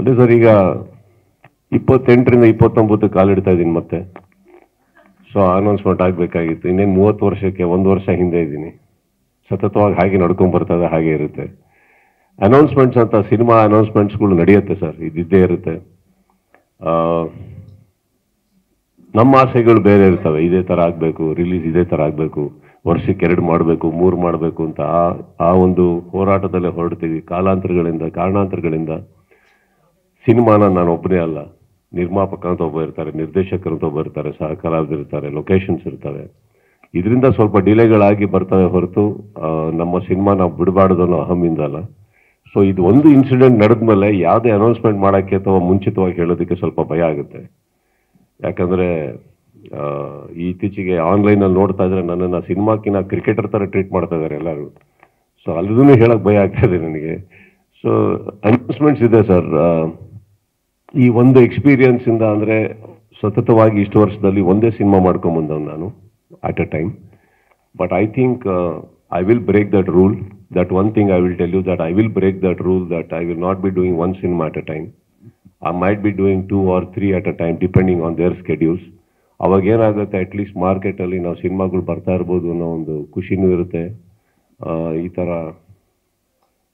ಅದೇ ಸರ್, ಈಗ ಇಪ್ಪತ್ತೆಂಟರಿಂದ ಇಪ್ಪತ್ತೊಂಬತ್ತು ಕಾಲಿಡ್ತಾ ಇದ್ದೀನಿ ಮತ್ತೆ. ಸೊ ಅನೌನ್ಸ್ಮೆಂಟ್ ಆಗಬೇಕಾಗಿತ್ತು. ಇನ್ನೇನು ಮೂವತ್ತು ವರ್ಷಕ್ಕೆ, ಒಂದು ವರ್ಷ ಹಿಂದೆ ಇದ್ದೀನಿ. ಸತತವಾಗಿ ಹಾಗೆ ನಡ್ಕೊಂಡು ಬರ್ತದೆ ಹಾಗೆ ಇರುತ್ತೆ. ಅನೌನ್ಸ್ಮೆಂಟ್ಸ್ ಅಂತ, ಸಿನಿಮಾ ಅನೌನ್ಸ್ಮೆಂಟ್ಸ್ಗಳು ನಡೆಯುತ್ತೆ ಸರ್, ಇದ್ದಿದ್ದೇ ಇರುತ್ತೆ. ನಮ್ಮ ಆಸೆಗಳು ಬೇರೆ ಇರ್ತವೆ. ಇದೇ ಥರ ಆಗಬೇಕು ರಿಲೀಸ್ ಇದೇ ಥರ ಆಗಬೇಕು, ವರ್ಷಕ್ಕೆ ಎರಡು ಮಾಡಬೇಕು, ಮೂರು ಮಾಡಬೇಕು ಅಂತ ಆ ಆ ಒಂದು ಹೋರಾಟದಲ್ಲೇ ಹೊರಡ್ತೀವಿ. ಕಾಲಾಂತರಗಳಿಂದ, ಕಾರಣಾಂತರಗಳಿಂದ. ಸಿನಿಮಾನ ನಾನು ಒಬ್ಬನೇ ಅಲ್ಲ. ನಿರ್ಮಾಪಕ ಅಂತ ಒಬ್ಬ ಇರ್ತಾರೆ, ನಿರ್ದೇಶಕರು ಅಂತ ಒಬ್ಬ ಇರ್ತಾರೆ ಸಹ ಇರ್ತಾರೆ ಲೊಕೇಶನ್ಸ್ ಇರ್ತವೆ. ಇದರಿಂದ ಸ್ವಲ್ಪ ಡಿಲೇಗಳಾಗಿ ಬರ್ತವೆ ಹೊರತು ನಮ್ಮ ಸಿನಿಮಾ ನಾವು ಬಿಡಬಾರ್ದು ಅನ್ನೋ ಅಹಮಿಂದ ಅಲ್ಲ. ಸೊ ಇದು ಒಂದು ಇನ್ಸಿಡೆಂಟ್ ನಡೆದ್ಮೇಲೆ ಯಾವುದೇ ಅನೌನ್ಸ್ಮೆಂಟ್ ಮಾಡೋಕ್ಕೆ ಅಥವಾ ಮುಂಚಿತವಾಗಿ ಹೇಳೋದಕ್ಕೆ ಸ್ವಲ್ಪ ಭಯ ಆಗುತ್ತೆ. ಯಾಕಂದರೆ ಇತ್ತೀಚೆಗೆ ಆನ್ಲೈನಲ್ಲಿ ನೋಡ್ತಾ ಇದ್ರೆ ನನ್ನನ್ನು ಸಿನಿಮಾಕಿನ ಕ್ರಿಕೆಟರ್ ಥರ ಟ್ರೀಟ್ ಮಾಡ್ತಾ ಇದ್ದಾರೆ ಎಲ್ಲರೂ. ಸೊ ಅಲ್ಲದೂ ಹೇಳೋಕ್ಕೆ ಭಯ ಆಗ್ತಾ ಇದೆ ನನಗೆ. ಸೊ ಅನೌನ್ಸ್ಮೆಂಟ್ಸ್ ಇದೆ ಸರ್. ಈ ಒಂದು ಎಕ್ಸ್ಪೀರಿಯನ್ಸ್ ಇಂದ ಅಂದ್ರೆ ಸತತವಾಗಿ ಇಷ್ಟು ವರ್ಷದಲ್ಲಿ ಒಂದೇ ಸಿನಿಮಾ ಮಾಡ್ಕೊಂಡ್ ಬಂದವ್ ನಾನು at a time but I think I will break that rule that one thing I will tell you that I will break that rule that I will not be doing one cinema at a time I might be doing two or three at a time depending on their schedules ಅವಾಗ ಏನಾಗುತ್ತೆ at least ಮಾರ್ಕೆಟಲ್ಲಿ ನಾವು ಸಿನಿಮಾಗಳು ಬರ್ತಾ ಇರ್ಬೋದು ಅನ್ನೋ ಒಂದು ಖುಷಿನೂ ಇರುತ್ತೆ. ಈ ಥರ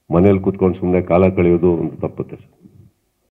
ಮನೇಲಿ ಕೂತ್ಕೊಂಡು ಸುಮ್ಮನೆ ಕಾಲ ಕಳೆಯೋದು ಒಂದು ತಪ್ಪುತ್ತೆ ಸರ್.